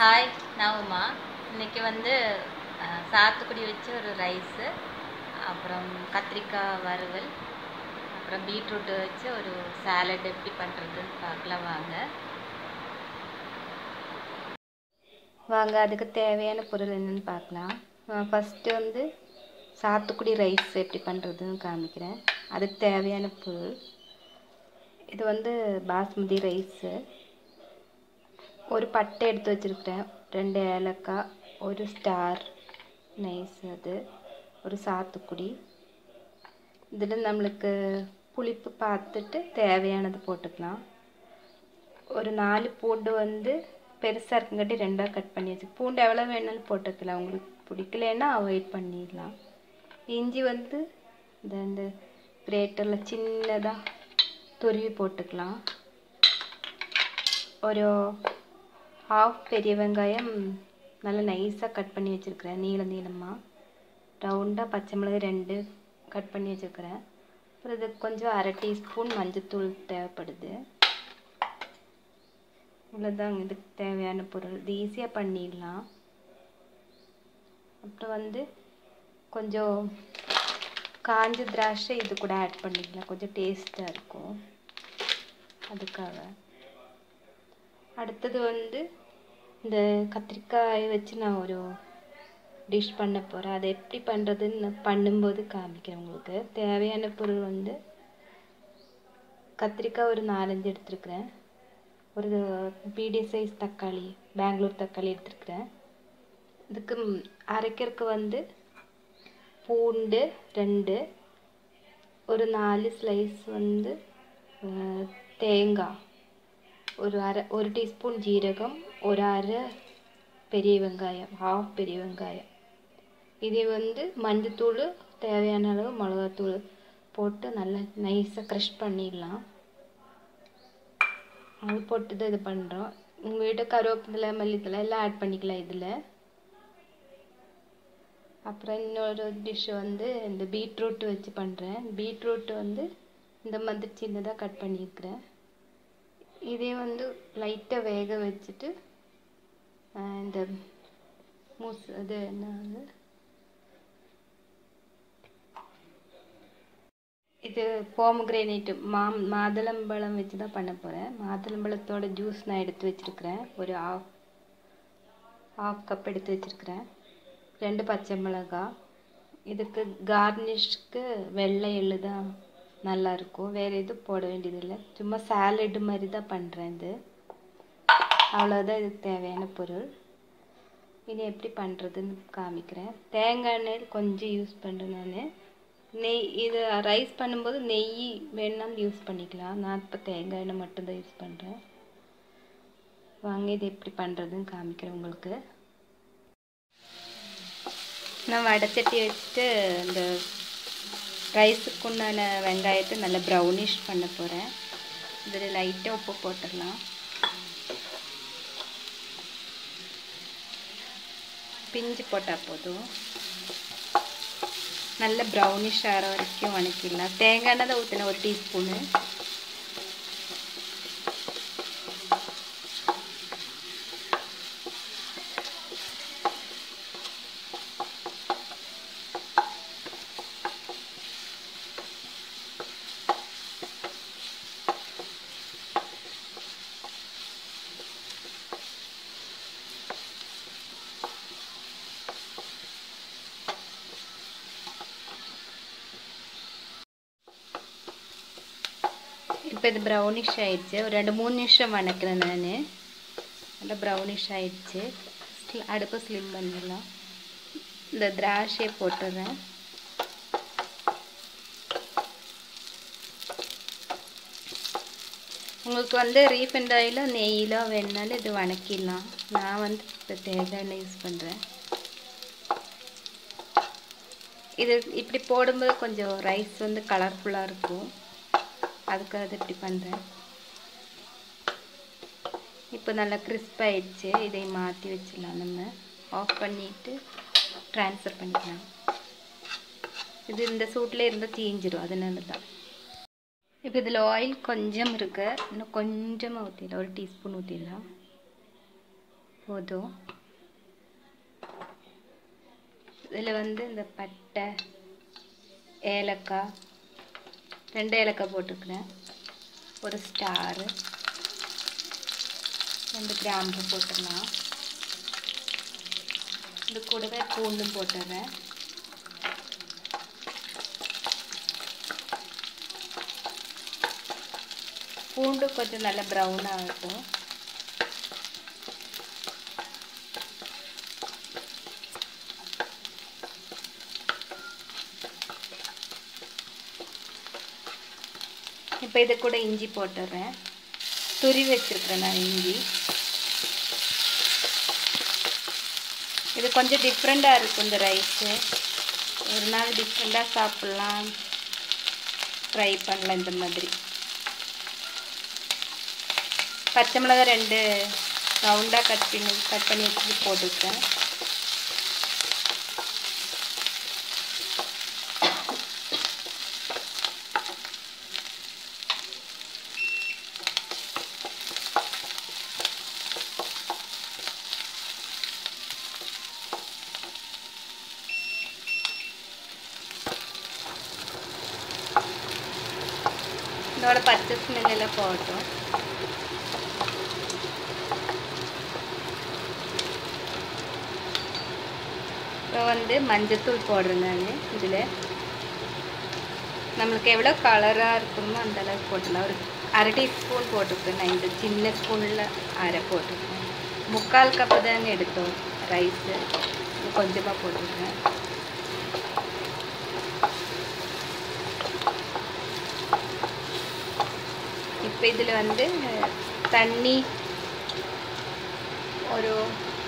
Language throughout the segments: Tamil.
ஹாய் நான் உமா. இன்னைக்கு வந்து சாத்துக்குடி வச்சு ஒரு ரைஸு அப்புறம் கத்திரிக்காய் வறுவல் அப்புறம் பீட்ரூட்டு வச்சு ஒரு சாலட் எப்படி பண்ணுறதுன்னு பார்க்கலாம் வாங்க. வாங்க அதுக்கு தேவையான பொருள் என்னென்னு பார்க்கலாம். ஃபஸ்ட்டு வந்து சாத்துக்குடி ரைஸ் எப்படி பண்ணுறதுன்னு காமிக்கிறேன். அதுக்கு தேவையான பொருள். இது வந்து பாஸ்மதி ரைஸு. ஒரு பட்டை எடுத்து வச்சுருக்கிறேன். ரெண்டு ஏலக்காய் ஒரு ஸ்டார் நைஸ் அது ஒரு சாத்துக்குடி. இதில் நம்மளுக்கு புளிப்பு பார்த்துட்டு தேவையானது போட்டுக்கலாம். ஒரு நாலு பூண்டு வந்து பெருசாக இருக்குங்காட்டி ரெண்டாக கட் பண்ணி வச்சு பூண்டு எவ்வளோ வேணாலும் போட்டுக்கலாம். உங்களுக்கு பிடிக்கலன்னா அவாய்ட் பண்ணிடலாம். இஞ்சி வந்து இந்த இந்த கிரேட்டரில் சின்னதாக துருவி போட்டுக்கலாம். ஒரு ஹாஃப் பெரிய வெங்காயம் நல்லா நைஸாக கட் பண்ணி வச்சுருக்கிறேன். நீள நீளமாக ரவுண்டாக பச்சை மிளகு ரெண்டு கட் பண்ணி வச்சுருக்கிறேன். அப்புறம் இதுக்கு கொஞ்சம் அரை டீஸ்பூன் மஞ்சத்தூள் தேவைப்படுது. இவ்வளோதாங்க இதுக்கு தேவையான பொருள். இது ஈஸியாக பண்ணிடலாம். அப்புறம் வந்து கொஞ்சம் காஞ்ச திராட்சை இது கூட ஆட் பண்ணிக்கலாம். கொஞ்சம் டேஸ்ட்டாக இருக்கும். அதுக்காக. அடுத்தது வந்து இந்த கத்திரிக்காய் வச்சு நான் ஒரு டிஷ் பண்ண போகிறேன் அதை எப்படி பண்ணுறதுன்னு பண்ணும்போது காமிக்கிறேன் உங்களுக்கு. தேவையான பொருள் வந்து கத்திரிக்காய் ஒரு நாலஞ்சு எடுத்துருக்குறேன். ஒரு பீடிய சைஸ் தக்காளி பெங்களூர் தக்காளி எடுத்துருக்குறேன். இதுக்கு அரைக்கிறதுக்கு வந்து பூண்டு ரெண்டு ஒரு நாலு ஸ்லைஸ் வந்து தேங்காய். ஒரு அரை ஒரு டீஸ்பூன் ஜீரகம் ஒரு அரை பெரிய வெங்காயம் ஹாஃப் பெரிய வெங்காயம் இதை வந்து மஞ்சத்தூள் தேவையான அளவு மிளகாத்தூள் போட்டு நல்லா நைஸாக க்ரஷ் பண்ணிடலாம் அது போட்டு தான் இது பண்ணுறோம் உங்கள் வீட்டு கருவேப்பிலை மல்லித்தலை எல்லாம் ஆட் பண்ணிக்கலாம் இதில் அப்புறம் இன்னொரு டிஷ் வந்து இந்த பீட்ரூட் வச்சு பண்ணுறேன் பீட்ரூட் வந்து இந்த மாதிரி சின்னதாக கட் பண்ணியிருக்கிறேன் இதே வந்து லைட்டாக வேக வச்சுட்டு இந்த மூஸ் அது என்ன இது போமக்ரேனேட்டு மா மாதுளம்பழம் வச்சு தான் பண்ண போகிறேன் மாதுளம்பழத்தோட ஜூஸ் நான் எடுத்து வச்சுருக்கிறேன். ஒரு ஆஃப் ஆஃப் கப் எடுத்து வச்சுருக்கிறேன். ரெண்டு பச்சை மிளகாய் இதுக்கு கார்னிஷ்க்கு வெள்ளை எள்ளு தான் நல்லா இருக்கும். வேறு எதுவும் போட வேண்டியதில்லை. சும்மா சாலடு மாதிரி தான் பண்ணுறேன் இது. அவ்வளோதான் இதுக்கு தேவையான பொருள். இது எப்படி பண்ணுறதுன்னு காமிக்கிறேன். தேங்காய் எண்ணெய் கொஞ்சம் யூஸ் பண்ணுறேன் நான். நெய் இது ரைஸ் பண்ணும்போது நெய் வேணாலும் யூஸ் பண்ணிக்கலாம். நான் இப்போ தேங்காய் எண்ணெய் மட்டும்தான் யூஸ் பண்ணுறேன் வாங்க இது எப்படி பண்ணுறதுன்னு காமிக்கிறேன் உங்களுக்கு. நான் வடச்சட்டி வச்சுட்டு இந்த ரைஸுக்கு உண்டான வெங்காயத்தை நல்லா ப்ரௌனிஷ் பண்ண போகிறேன் இதில் லைட்டாக உப்பு போட்டுடலாம். பிஞ்சு போட்டால் போதும். நல்ல ப்ரௌனிஷ் ஆகிற வரைக்கும் வணக்கிடலாம். தேங்காய் எண்ணெய் தான் ஊற்றினேன் ஒரு டீஸ்பூனு இப்போ இது ப்ரௌனிஷ் ஆயிடுச்சு ஒரு ரெண்டு மூணு நிமிஷம் வணக்கிறேன் நான் நல்லா ப்ரௌனிஷ் ஆயிடுச்சு அடுப்பை ஸ்லிம் பண்ணிடலாம் இந்த திராட்சையை போட்டுடுறேன் உங்களுக்கு வந்து ரீஃபண்ட் ஆயிலோ நெய்யிலோ வேணுனாலும் இது வணக்கிடலாம் நான் வந்து இப்போ தேங்காய் எண்ணெய் யூஸ் பண்ணுறேன் இது இப்படி போடும்போது கொஞ்சம் ரைஸ் வந்து கலர்ஃபுல்லாக இருக்கும் அதுக்காக அது இப்படி பண்ணுறேன் இப்போ நல்லா கிறிஸ்ப் ஆயிடுச்சு. இதை மாற்றி வச்சிடலாம். நம்ம ஆஃப் பண்ணிட்டு ட்ரான்ஸ்ஃபர் பண்ணிக்கலாம். இது இந்த சூட்டில் இருந்தால் தீஞ்சிடும் அதனால தான் இப்போ இதில் ஆயில் கொஞ்சம் இருக்கு. இன்னும் கொஞ்சமாக ஊற்றிடலாம் ஒரு டீஸ்பூன் ஊற்றிடலாம் போதும். இதில் வந்து இந்த பட்டை ஏலக்காய் ரெண்டு ஏலக்காய் போட்டுக்கிறேன் ஒரு ஸ்டாரு ரெண்டு கிராம்பு போட்டுடலாம். இது கூடவே பூண்டும் போட்டுடுறேன் பூண்டு கொஞ்சம் நல்லா ப்ரௌன் ஆகட்டும். இப்போ இது கூட இஞ்சி போட்டுடுறேன் துரி வச்சுருக்குறேன் நான் இஞ்சி. இது கொஞ்சம் டிஃப்ரெண்ட்டாக இருக்கும் இந்த ரைஸு ஒரு நாள் டிஃப்ரெண்ட்டாக சாப்பிட்லாம். ட்ரை பண்ணலாம் இந்த மாதிரி. பச்சை மிளகாய் ரெண்டு ரவுண்டாக கட் பண்ணி கட் பண்ணி வச்சுட்டு போட்டுருக்கேன். இதோட பச்சை ஸ்மெல்லில் போட்டோம் இப்போ வந்து மஞ்சத்தூள் போடுறேன் நான் இதில் நம்மளுக்கு எவ்வளோ கலராக இருக்குமோ அந்த அளவுக்கு போட்டுடலாம் ஒரு அரை டீஸ்பூன் போட்டுருக்கேன் நான் இந்த சின்ன ஸ்பூனில் அரை போட்டிருக்கேன் முக்கால் கப்பு தாங்க எடுத்தோம் ரைஸு கொஞ்சமாக போட்டிருக்கேன் இதில் வந்து தண்ணி ஒரு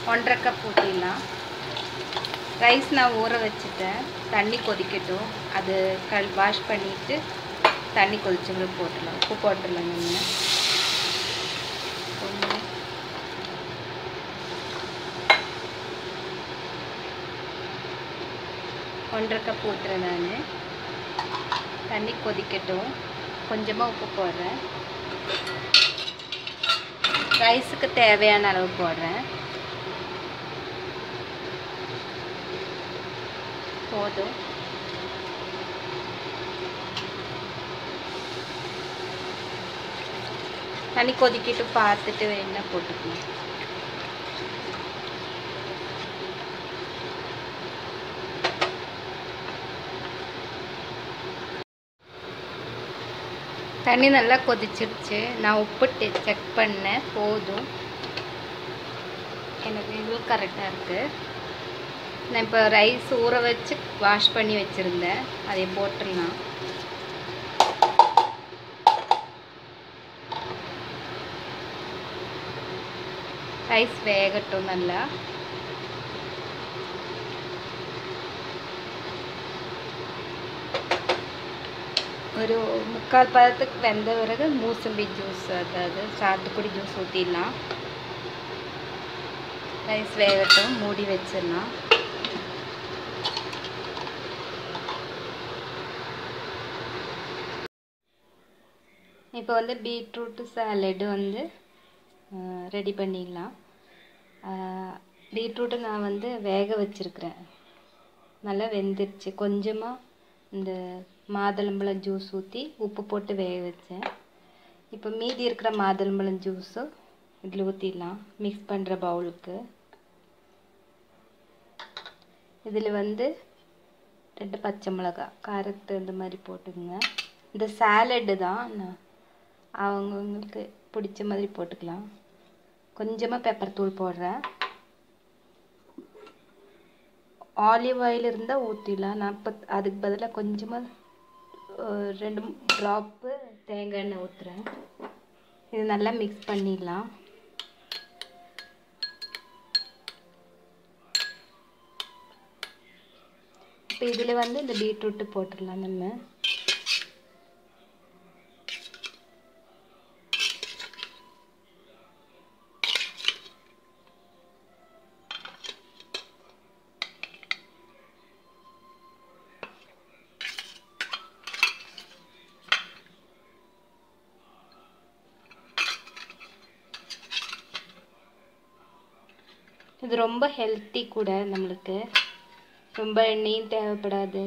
ஒன்றரை கப் ஊற்றிடலாம் ரைஸ் நான் ஊற வச்சுட்டேன். தண்ணி கொதிக்கட்டும். அது கல் வாஷ் பண்ணிவிட்டு தண்ணி கொதிச்சவங்க போட்டுடலாம். உப்பு போட்டுடலாம் நீங்கள் ஒன்றரை கப் ஊற்றுறேன் நான். தண்ணி கொதிக்கட்டும். கொஞ்சமாக உப்பு போடுறேன். ரைஸுக்கு தேவையான அளவு போடுறேன். போதும். தண்ணி கொதிக்கிட்டு பார்த்துட்டு வேணா போட்டுக்கணும் தண்ணி நல்லா கொதிச்சிருச்சு. நான் உப்பு செக் பண்ணேன். போதும். எனக்கு இது கரெக்டாக இருக்குது நான் இப்போ ரைஸ் ஊற வச்சு வாஷ் பண்ணி வச்சுருந்தேன். அதை போட்டுடலாம் ரைஸ் வேகட்டும் நல்லா. ஒரு முக்கால் பதத்துக்கு வெந்த பிறகு மூசம்பி ஜூஸ் அதாவது சாத்துக்குடி ஜூஸ் ஊற்றிடலாம் ரைஸ் வேகட்டும் மூடி வச்சிடலாம் இப்போ வந்து பீட்ரூட்டு சாலடு வந்து ரெடி பண்ணிடலாம் பீட்ரூட்டு நான் வந்து வேக வச்சுருக்கிறேன் நல்லா வெந்துருச்சு கொஞ்சமாக இந்த மாதுளம்பழம் ஜூஸ் ஊற்றி உப்பு போட்டு வேக வச்சேன். இப்போ மீதி இருக்கிற மாதுளம்பழம் ஜூஸு இதில் ஊற்றிடலாம் மிக்ஸ் பண்ணுற பவுலுக்கு இதில் வந்து ரெண்டு பச்சை மிளகா காரத்து இந்த மாதிரி போட்டுக்கோங்க. இந்த சாலடு தான் நான் அவங்கவுங்களுக்கு பிடிச்ச மாதிரி போட்டுக்கலாம். கொஞ்சமாக பெப்பர் தூள் போடுறேன். ஆலிவ் ஆயில் இருந்தால் ஊற்றிடலாம் நான் இப்போ அதுக்கு பதிலாக கொஞ்சமாக ரெண்டு ட்ராப்பு தேங்காய் எண்ணெய் ஊற்றுறேன் இது நல்லா மிக்ஸ் பண்ணிடலாம். இப்போ இதில் வந்து இந்த பீட்ரூட்டு போட்டுடலாம் நம்ம. இது ரொம்ப ஹெல்த்தி கூட நம்மளுக்கு. ரொம்ப எண்ணெயும் தேவைப்படாது.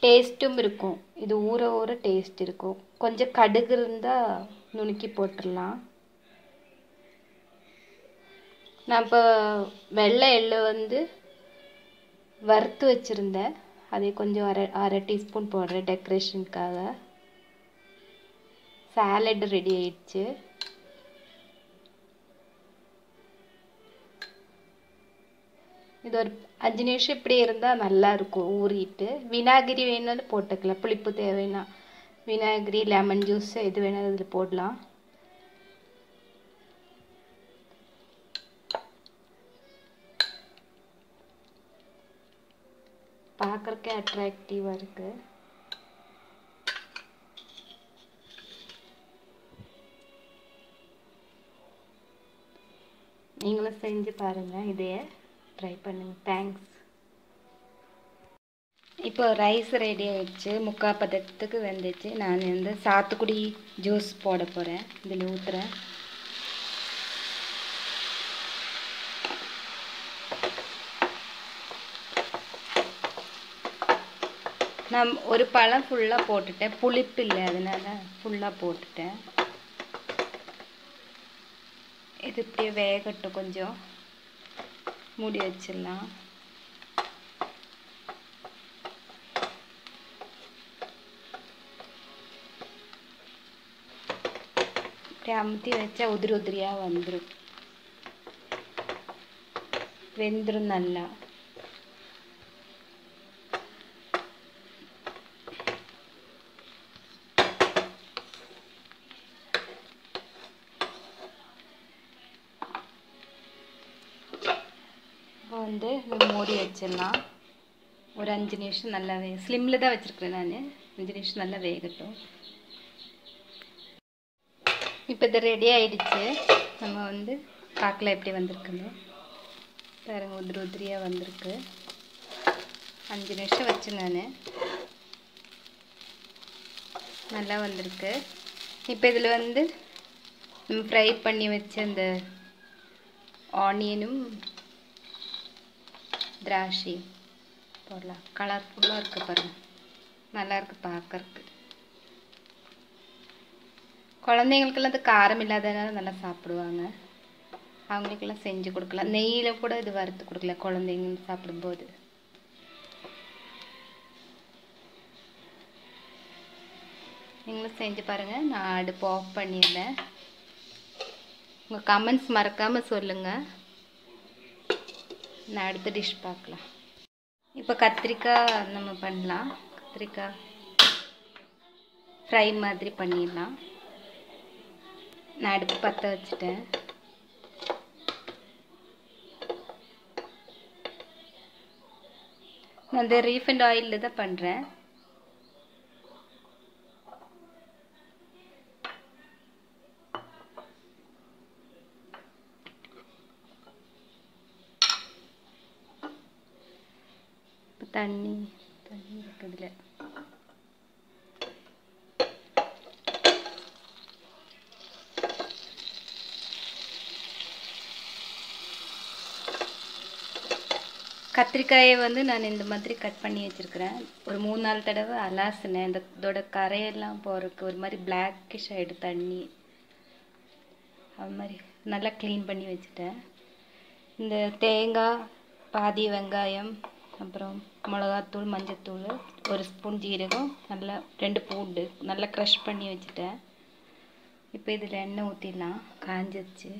டேஸ்ட்டும் இருக்கும். இது ஊற ஊற டேஸ்ட் இருக்கும். கொஞ்சம் கடுகு இருந்தால் நுணுக்கி போட்டுடலாம். நான் இப்போ வெள்ளை எள்ளு வந்து வறுத்து வச்சுருந்தேன். அதை கொஞ்சம் அரை அரை டீஸ்பூன் போடுறேன் டெக்கரேஷனுக்காக சாலட் ரெடி ஆயிடுச்சு. இது ஒரு அஞ்சு நிமிஷம் இப்படி இருந்தால் நல்லா இருக்கும் ஊறிட்டு. வினாகிரி வேணாலும் போட்டுக்கலாம். புளிப்பு தேவைன்னா. வினாகிரி லெமன் ஜூஸ் எது வேணாலும் இதில் போடலாம். பார்க்குறக்கே அட்ராக்டிவாக இருக்குது நீங்களும் செஞ்சு பாருங்கள் இதையே. ட்ரை பண்ணுங்கள் தேங்க்ஸ் இப்போ ரைஸ் ரெடி ஆகிடுச்சு முக்கால் பதத்துக்கு வந்துச்சு. நான் வந்து சாத்துக்குடி ஜூஸ் போட போகிறேன் இதில் ஊற்றுறேன் நான் ஒரு பழம் ஃபுல்லாக போட்டுட்டேன். புளிப்பு இல்லை. அதனால் ஃபுல்லாக போட்டுட்டேன். இது இப்படியே வேகட்டும் கொஞ்சம். மூடி வச்சிடலாம் இப்படி அமுத்தி வச்சா உதிரி உதிரியாக வந்துடும் வெந்துடும் நல்லா இப்போ வந்து இது மூடி வச்சிடலாம் ஒரு அஞ்சு நிமிஷம் நல்லா வே ஸ்லிம்மில் தான் வச்சுருக்கிறேன் நான் அஞ்சு நிமிஷம் நல்லா வேகட்டும் இப்போ இது ரெடி ஆகிடுச்சு நம்ம வந்து பார்க்கலாம் எப்படி வந்திருக்குன்னு பாருங்க உதிரி உதிரியாக வந்திருக்கு அஞ்சு நிமிஷம் வச்சேன் நான் நல்லா வந்திருக்கு இப்போ இதில் வந்து நம்ம ஃப்ரை பண்ணி வச்ச அந்த ஆனியனும் திராட்சை போடலாம். கலர்ஃபுல்லாக இருக்குது பாருங்கள் நல்லா இருக்கு பார்க்கறக்கு குழந்தைங்களுக்கெல்லாம் அது காரம் இல்லாதனால நல்லா சாப்பிடுவாங்க. அவங்களுக்கெல்லாம் செஞ்சு கொடுக்கலாம். நெய்யில் கூட இது வறுத்து கொடுக்கல குழந்தைங்க சாப்பிடும்போது. நீங்களும் செஞ்சு பாருங்கள் நான் அடுப்பு ஆஃப் பண்ணிடுறேன். உங்கள் கமெண்ட்ஸ் மறக்காமல் சொல்லுங்கள் நான் அடுத்த டிஷ் பார்க்கலாம். இப்போ கத்திரிக்காய் நம்ம பண்ணலாம். கத்திரிக்காய் ஃப்ரை மாதிரி பண்ணிடலாம். நான் அடுப்பு பற்ற வச்சுட்டேன். நான் இந்த ரீஃபண்ட் ஆயிலில் தான் பண்ணுறேன் இப்போ தண்ணி. தண்ணி இருக்குதுல கத்திரிக்காயை வந்து நான் இந்த மாதிரி கட் பண்ணி வச்சுருக்கிறேன். ஒரு மூணு நாலு தடவை அலாசினேன். இந்த இதோட கரையெல்லாம் போகிறதுக்கு ஒரு மாதிரி பிளாக்கிஷ் ஆகிடும் தண்ணி. அது மாதிரி நல்லா க்ளீன் பண்ணி வச்சுட்டேன். இந்த தேங்காய் பாதி வெங்காயம் அப்புறம் மிளகாத்தூள் மஞ்சத்தூள் ஒரு ஸ்பூன் ஜீரகம் நல்லா ரெண்டு பூண்டு நல்லா க்ரஷ் பண்ணி வச்சுட்டேன். இப்போ இதில் எண்ணெய் ஊற்றிடலாம் காஞ்சிருச்சு.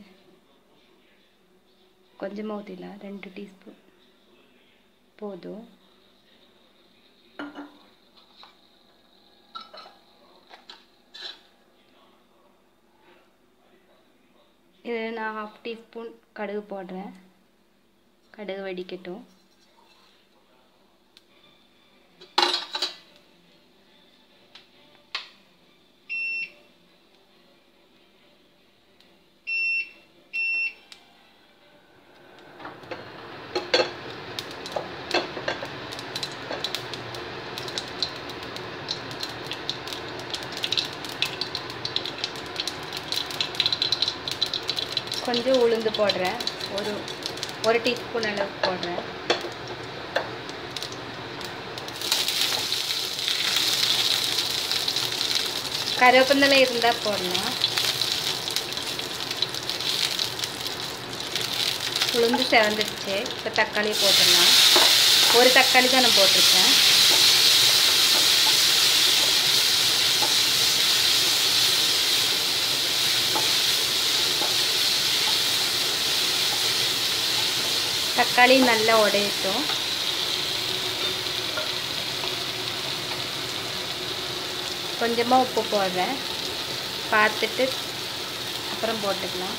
கொஞ்சமாக ஊற்றிடலாம் ரெண்டு டீஸ்பூன். போதும். இது நான் ஹாஃப் டீஸ்பூன் கடுகு போடுறேன். கடுகு வெடிக்கட்டும். கொஞ்சம் உளுந்து போடுறேன். ஒரு ஒரு டீஸ்பூன் அளவுக்கு போடுறேன். கருவேப்பந்தலை இருந்தால் போடணும் உளுந்து செவந்துடுச்சு இப்போ தக்காளி போட்டுடலாம். ஒரு தக்காளி தான் நான் போட்டிருக்கேன். தக்காளி நல்லா உடையட்டும் கொஞ்சமாக உப்பு போடுறேன் பார்த்துட்டு அப்புறம் போட்டுக்கலாம்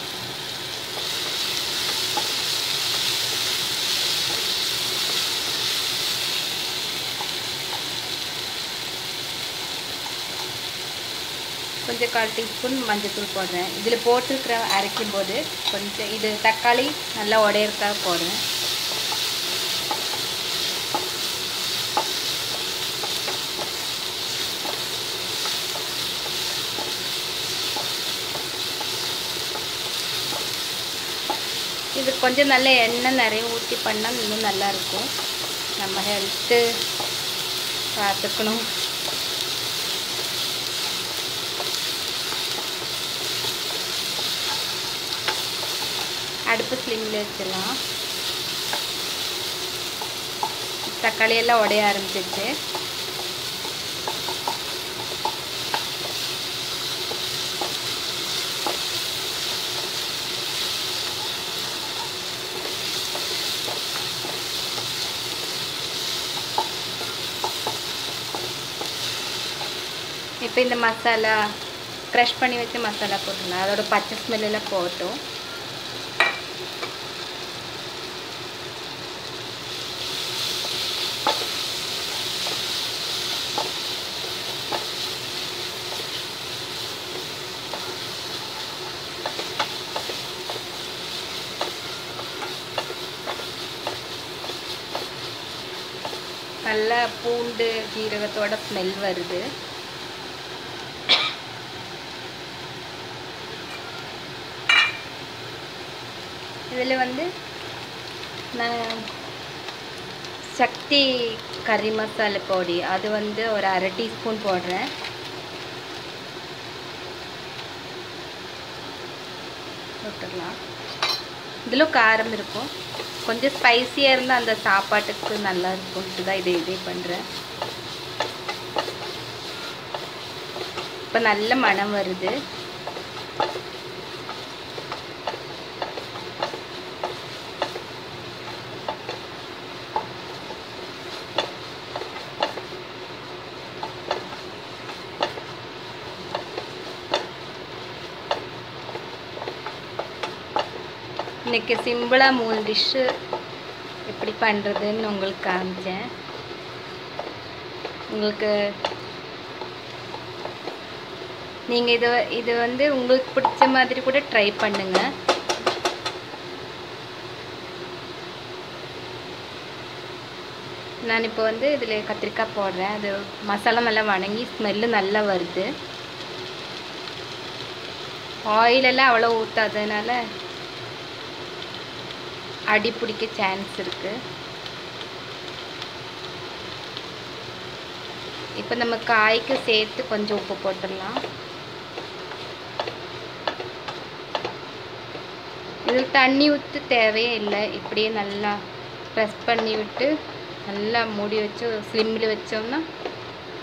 கொஞ்சம் கால் டீஸ்பூன் மஞ்சத்தூள் போடுறேன். இதில் போட்டுருக்கிற அரைக்கும் போது கொஞ்சம் இது தக்காளி நல்லா உடையிறதா போடுறேன். இது கொஞ்சம் நல்ல எண்ணெய் நிறைய ஊற்றி பண்ணால் இன்னும் நல்லாயிருக்கும் நம்ம ஹெல்த்து பார்த்துக்கணும். அடுப்பு ஸ்லிம்மில் வச்சிடலாம். தக்காளியெல்லாம் உடைய ஆரம்பிச்சிருச்சு. இப்போ இந்த மசாலா க்ரஷ் பண்ணி வச்ச மசாலா போட்டுருந்தேன் அதோட பச்சை ஸ்மெல்லாம் போகட்டும். நல்லா பூண்டு ஜீரகத்தோட ஸ்மெல் வருது. இதில் வந்து நான் சக்தி கறி மசாலா பொடி. அது வந்து ஒரு அரை டீஸ்பூன் போடுறேன். போட்டுடலாம். இதில் காரம் இருக்கும். கொஞ்சம் ஸ்பைசியாக இருந்தால் அந்த சாப்பாட்டுக்கு நல்லா இருக்கும்ட்டு தான் இதை இதே பண்ணுறேன் இப்போ நல்ல மனம் வருது. இன்னைக்கு சிம்பிளாக மூணு டிஷ்ஷு எப்படி பண்ணுறதுன்னு உங்களுக்கு காமிச்சேன். உங்களுக்கு நீங்கள் இது இது வந்து உங்களுக்கு பிடிச்ச மாதிரி கூட ட்ரை பண்ணுங்க. நான் இப்போ வந்து இதில் கத்திரிக்காய் போடுறேன். அது மசாலா நல்லா வணங்கி ஸ்மெல்லு நல்லா வருது. ஆயிலெல்லாம் அவ்வளோ ஊற்றாததுனால அடி பிடிக்க சான்ஸ் இருக்கு. இப்போ நம்ம காய்க்கு சேர்த்து கொஞ்சம் உப்பு போட்டுடலாம். இதில் தண்ணி ஊற்று தேவையே இல்லை. இப்படியே நல்லா ப்ரெஸ் பண்ணி விட்டு நல்லா மூடி வச்சு ஸ்லிம்மில் வச்சோம்னா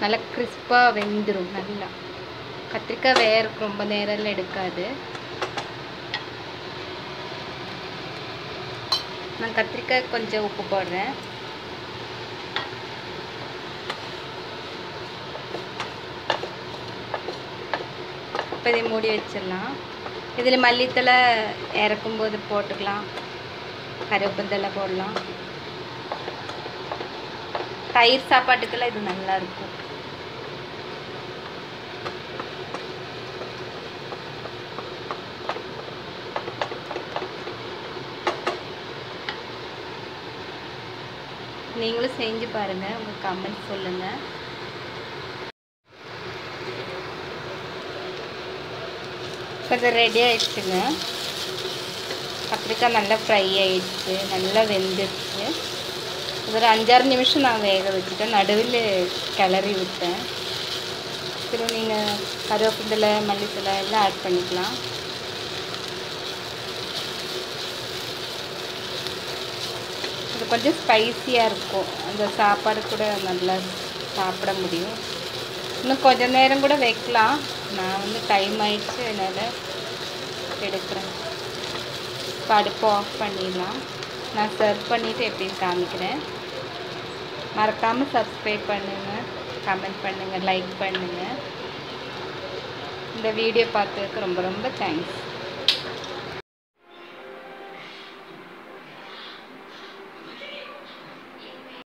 நல்லா கிறிஸ்பாக வெந்துடும் நல்லா. கத்திரிக்காய் வேறு ரொம்ப நேரம்லாம் எடுக்காது. நான் கத்திரிக்காய் கொஞ்சம் உப்பு போடுறேன். இப்போ இதை மூடி வச்சிடலாம். இதில் மல்லித்தலை இறக்கும்போது போட்டுக்கலாம். கருவேப்பந்தலை போடலாம். தயிர் சாப்பாட்டுக்கெல்லாம் இது நல்லாயிருக்கும் நீங்களும் செஞ்சு பாருங்கள் உங்கள் கமெண்ட் சொல்லுங்கள் இப்போ இது ரெடி ஆயிடுச்சுங்க. கத்திரிக்காய் நல்லா ஃப்ரை ஆயிடுச்சு. நல்லா வெந்துடுச்சு இது ஒரு அஞ்சாறு நிமிஷம் நான் வேக வச்சுட்டேன். நடுவில் கிளறி விட்டேன். திரும்ப நீங்கள் கருவேப்பிலை மல்லித்தலை எல்லாம் ஆட் பண்ணிக்கலாம். கொஞ்சம் ஸ்பைசியாக இருக்கும். அந்த சாப்பாடு கூட நல்லா சாப்பிட முடியும். இன்னும் கொஞ்சம் நேரம் கூட வைக்கலாம். நான் வந்து டைம் ஆயிடுச்சு அதனால் எடுக்கிறேன். இப்போ அடுப்பு ஆஃப் பண்ணிடலாம். நான் சர்வ் பண்ணிவிட்டு எப்படின்னு காமிக்கிறேன். மறக்காமல் சப்ஸ்கிரைப் பண்ணுங்கள் கமெண்ட் பண்ணுங்கள் லைக் பண்ணுங்கள் இந்த வீடியோ பார்த்ததுக்கு ரொம்ப ரொம்ப தேங்க்ஸ்